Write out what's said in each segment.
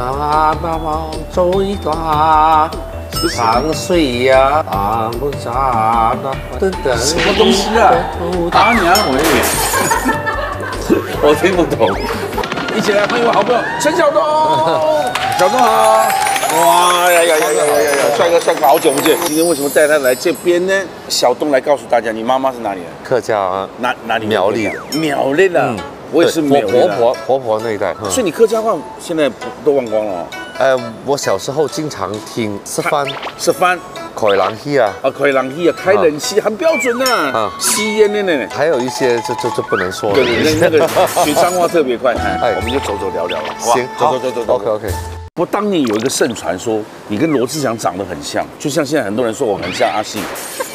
大马毛最大，长水呀，大不扎那等等。什么东西啊？阿娘喂，我听不懂。一起来欢迎我好朋友陈晓东，小东好。哇呀呀呀呀呀呀呀！帅哥帅哥，好久不见。今天为什么带他来这边呢？小东来告诉大家，你妈妈是哪里人？客家啊，哪哪里？苗栗的苗栗的。我也是苗栗的。婆婆婆婆那一代。所以你客家话现在都忘光了哦。呃，我小时候经常听吃饭吃饭，开冷气啊，啊开冷气啊，开冷气很标准呐。啊，吸烟的呢，还有一些就就就不能说了。对对，那个学脏话特别快。哎，我们就走走聊聊了。行，走走走走。OK OK。不，当年有一个盛传说你跟罗志祥长得很像，就像现在很多人说我很像阿信。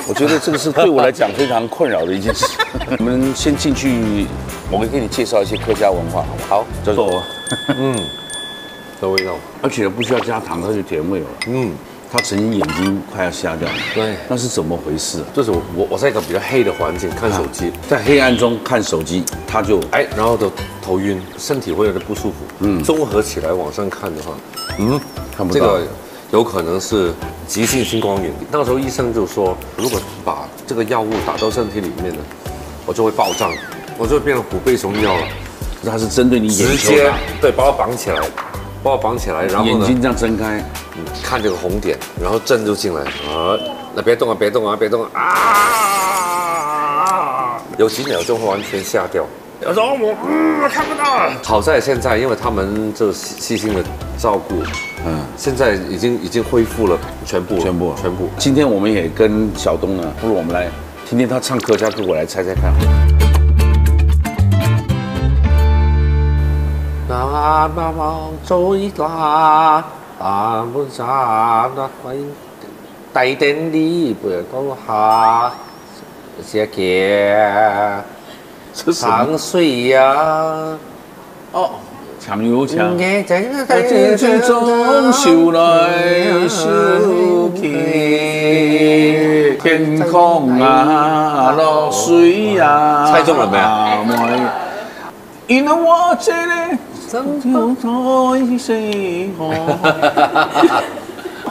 我觉得这个是对我来讲非常困扰的一件事。我们先进去，我会给你介绍一些客家文化，好不好？好，走走。嗯。的味道，而且不需要加糖，它就甜味了。嗯，他曾经眼睛快要瞎掉。对，那是怎么回事？就是我我我在一个比较黑的环境看手机，在黑暗中看手机，他就哎，然后就头晕，身体会有点不舒服。嗯，综合起来往上看的话，嗯，看不到。这个有可能是急性青光眼。那时候医生就说，如果把这个药物打到身体里面呢，我就会爆胀，我就变成虎背熊腰了。它是针对你眼直接对把我绑起来。把我绑起来，然后眼睛这样睁开，看这个红点，然后震就进来。啊，那别动啊，别动啊，别动啊！啊，有几秒钟会完全吓掉。有时候我嗯看不到。好在现在，因为他们就细心的照顾，嗯，现在已经已经恢复了全部，全部，全部。今天我们也跟小东呢，不如我们来听听他唱客家歌，我来猜猜看。大马毛最大，大不扎那会带点你不要讲哈，谢谢长水呀，哦，强又强，在水中秀来秀去，天空啊，落水呀，猜中了没有？因为我这里。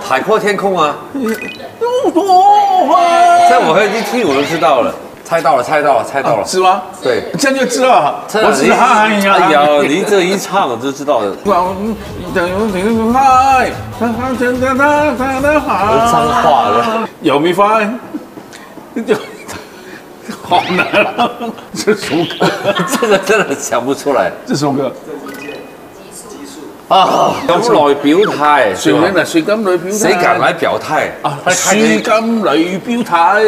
海阔天空啊！在我一听我就知道了，猜到了，猜到了，猜到了，是吗？对，这样就知道了。我只是哈一下。哎呀，你这一唱我就知道了。脏话了，有没发现？就好难啊！这首歌，这个真的想不出来。这首歌。啊！咁来表态，谁敢嚟？谁敢嚟表态？谁敢来表态？啊！谁敢嚟表态？